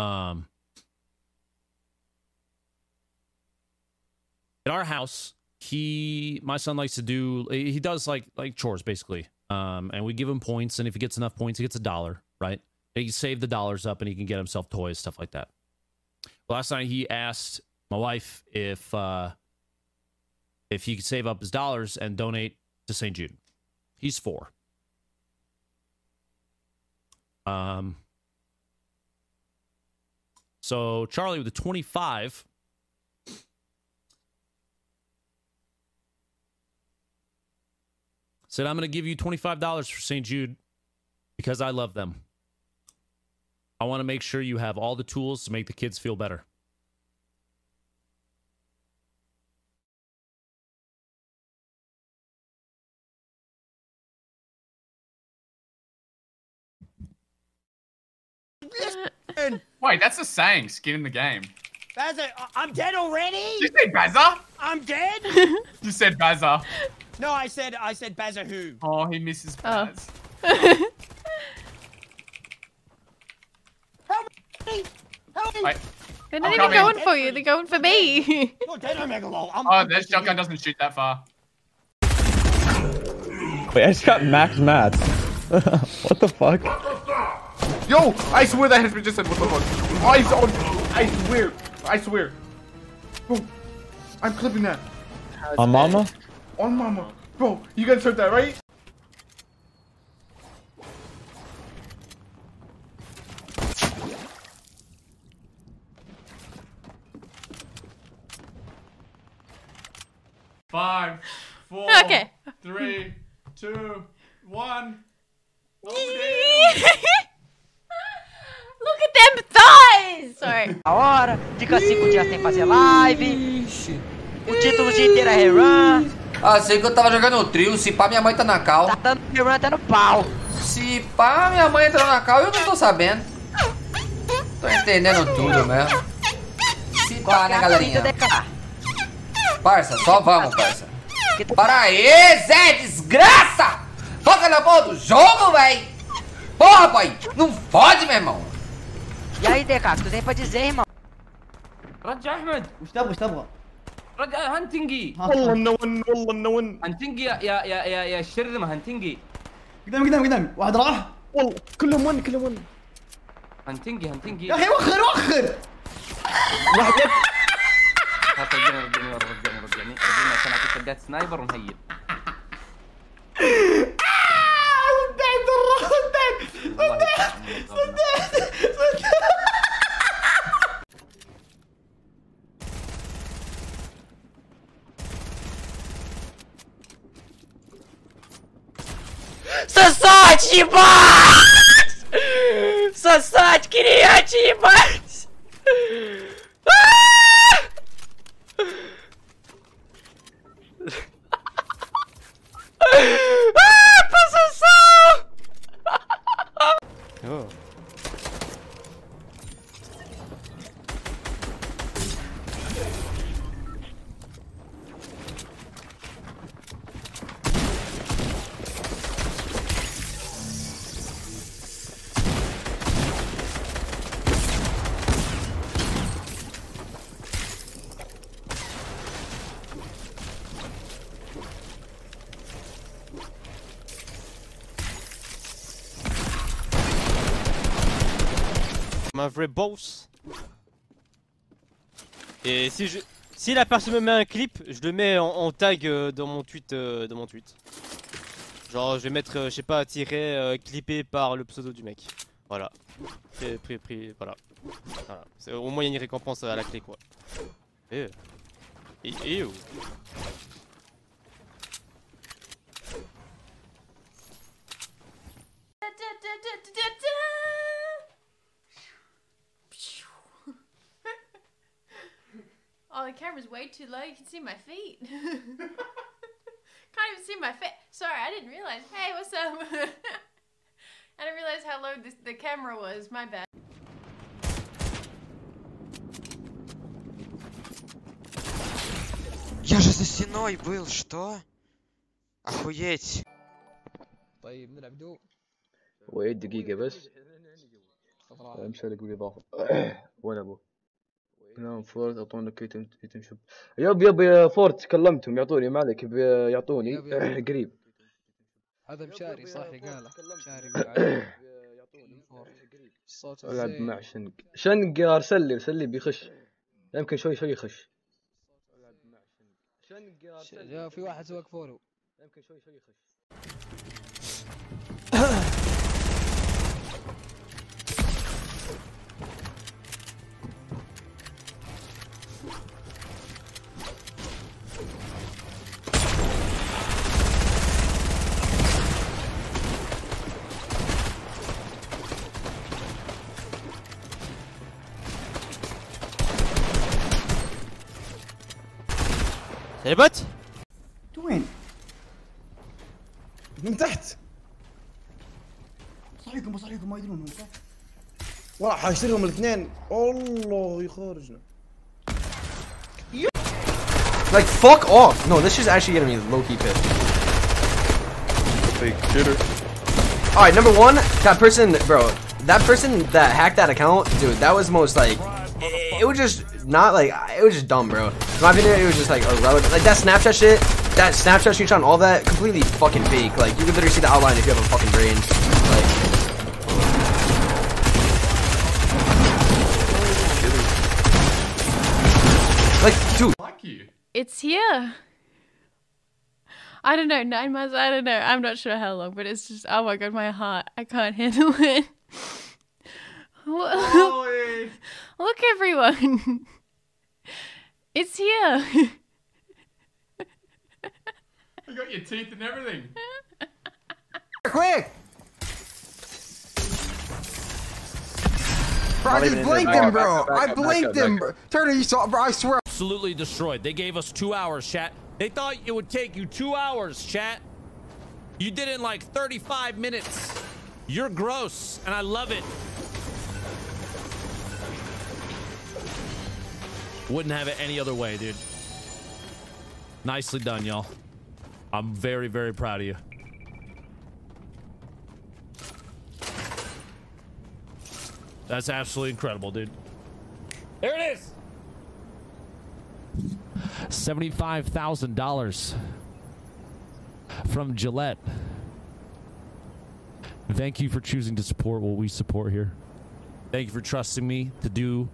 Um, at our house, he my son likes to do he does like like chores basically. Um, and we give him points, and if he gets enough points, he gets a dollar, right? He can save the dollars up, and he can get himself toys, stuff like that. Last night he asked my wife if uh, if he could save up his dollars and donate to St. Jude. He's four. Um. So Charlie with the twenty-five. Said, I'm going to give you $25 for St. Jude because I love them. I want to make sure you have all the tools to make the kids feel better. Wait, that's a saying. Skin in the game. Bazza, I- I'm dead already. You said Bazza? I'm dead. You said Bazza. no, I said I said Bazza who. Oh, he misses Oh. Help me! Help me! Wait. They're not I'm even coming. going for you. They're going for me. You're dead, Omegalol. I'm, Oh, this shotgun doesn't shoot that far. Wait, I just got max mats. what the fuck? Yo, I swear that has been just said. What the fuck? I, on, I swear. I swear. Bro, I'm clipping that. On mama? On mama. Bro, you guys heard that, right? Five, four, Okay. three, two, one. Sorry. A hora, fica cinco dias sem fazer live. O título dia inteiro é rerun. Ah, sei que eu tava jogando o trio, se pá minha mãe tá na cal. Tá dando rerun até no pau. Se pá minha mãe entrou na cal, eu não tô sabendo. Tô entendendo tudo mesmo. Se pá, né, galerinha? Parça, só vamos, parça. Para aí, Zé, desgraça! E tu tem pra dizer, irmão? رجع احمد وش تبغى وش تبغى؟ رجع هنتنجي والله نون والله نون هنتنجي يا يا يا يا, يا الشرذمه هنتنجي قدامي قدامي قدامي واحد راح والله كلهم ون كلهم ون هنتنجي هنتنجي يا أخي وخر وخر خلاص رجعني رجعني رجعني رجعني رجعني عشان اعطيك سنايبر ومهيل ебать! Сосать, кириать, ебать! Пососал! Un vrai boss. Et si je, si la personne me met un clip, je le mets en, tag euh, dans mon tweet, euh, dans mon tweet. Genre, je vais mettre, euh, je sais pas, tiré, clippé par le pseudo du mec. Voilà. Pris, pris, voilà. Au moins, il y a une récompense à la clé, quoi. Et, et, et. Oh, the camera's way too low. You can see my feet. Can't even see my face. Sorry, I didn't realize. Hey, what's up? I didn't realize how low this, the camera was. My bad. Я же за стеной был, что? Охуеть. طيب نلعب دو ويد دقيقة بس امشي لك بالاضافه ولا ابو نعم فورت أعطونا كيتم كيتم شوب يب يب يا فورت كلمتهم يعطوني ما عليك. يعطوني. يب يب. قريب. هذا مشاري صاحي قاله. مشاري الصوت العب مع شنق. شنق أرسل لي أرسل لي بيخش. يمكن شوي شوي يخش. يا في واحد سواك فولو يمكن شوي شوي يخش. ثبت انت وين؟ من تحت صحيكم صحيكم ما يدرون صح؟ والله حاشتريهم الاثنين الله يخرجنا Like, fuck off. No, this is actually getting me low-key pissed. Fake shitter. Alright, number one, that person, bro, that person that hacked that account, dude, that was most, like, it, it was just not, like, it was just dumb, bro. In my opinion, it was just, like, irrelevant. Like, that Snapchat shit, that Snapchat screenshot and all that, completely fucking fake. Like, you can literally see the outline if you have a fucking brain. Like, like, dude. It's here. I don't know, nine months, I don't know. I'm not sure how long, but it's just, oh my god, my heart. I can't handle it. Look, everyone. It's here. You got your teeth and everything. Quick! Bro, I Not just blinked him, bro. Back up, back I blinked him. back. Turner, you saw, bro. I swear. Absolutely destroyed. They gave us two hours, chat. They thought it would take you two hours, chat. You did it in like 35 minutes. You're gross, and I love it. Wouldn't have it any other way, dude. Nicely done, y'all. I'm very, very proud of you. That's absolutely incredible, dude. There it is. $75,000 from Gillette. Thank you for choosing to support what we support here. Thank you for trusting me to do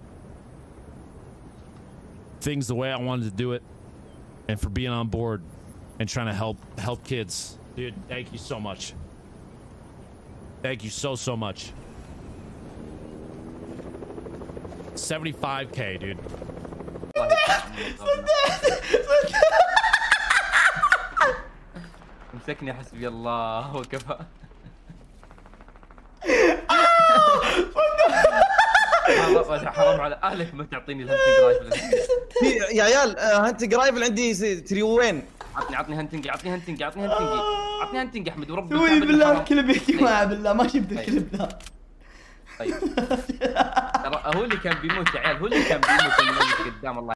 things the way I wanted to do it and for being on board and trying to help help kids. Dude, thank you so much. Thank you so so much. 75k, dude. مسكني حسبي الله وكفى حرام- حرام على أهلك ما تعطيني الهنتنج رايفل يا عيال آه، هانت قرايب عندي تريوين عطني عطني هنتنج عطني هنتنج عطني هنتنج عطني هنتنج أحمد ورب سوي الكعبة بالله. الكلب يا جماعة بالله ما شفت طيب. الكلب ذا طيب. ترى هو اللي كان بيموت يا عيال هو اللي كان بيموت من قدام الله.